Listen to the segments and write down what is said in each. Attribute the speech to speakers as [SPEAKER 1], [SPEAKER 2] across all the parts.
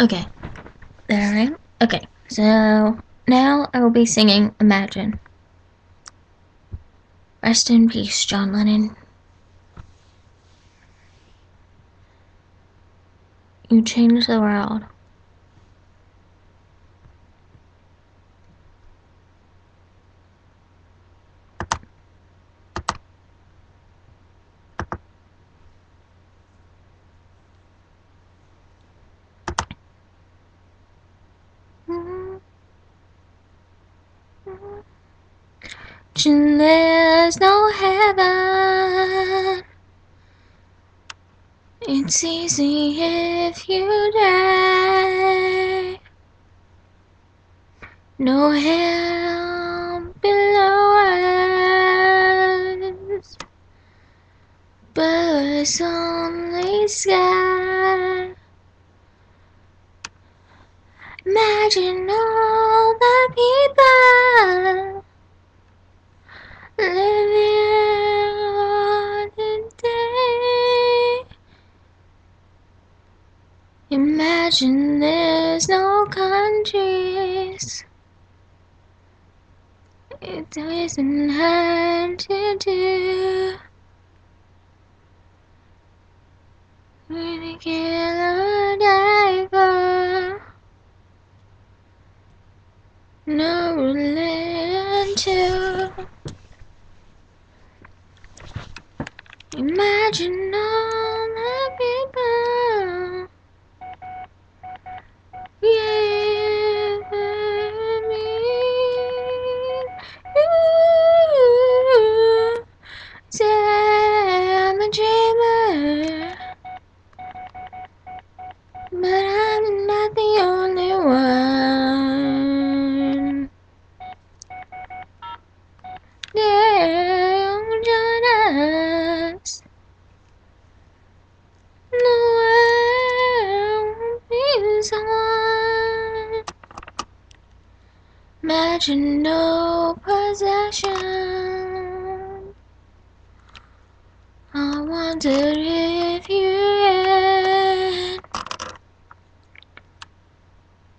[SPEAKER 1] Okay. There I am. Okay, so now I will be singing Imagine. Rest in peace, John Lennon. You changed the world. There's no heaven. It's easy if you die. No hell below us, but it's only sky. Imagine all the people Imagine there's no countries. It isn't hard to do. Really kill or die. No religion to. Imagine Imagine no possession. I wonder if you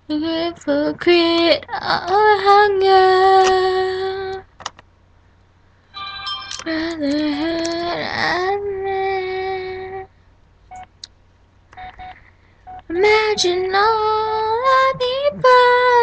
[SPEAKER 1] had for greed or hunger. Brotherhood and. Imagine all the people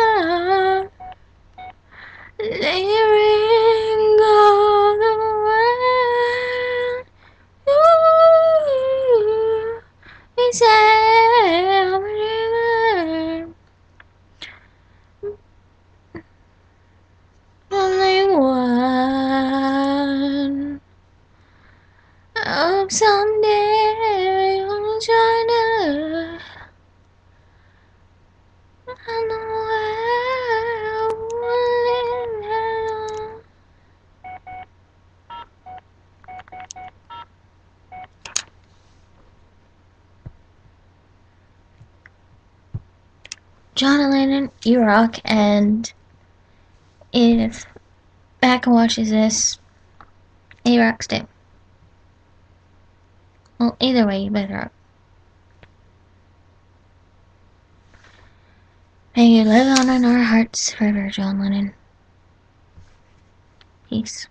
[SPEAKER 1] Hope someday you'll join us. And the world will. John Lennon, you rock, and if Becca watches this, he rocks too. Well, either way, you better rock. May you live on in our hearts forever, John Lennon. Peace.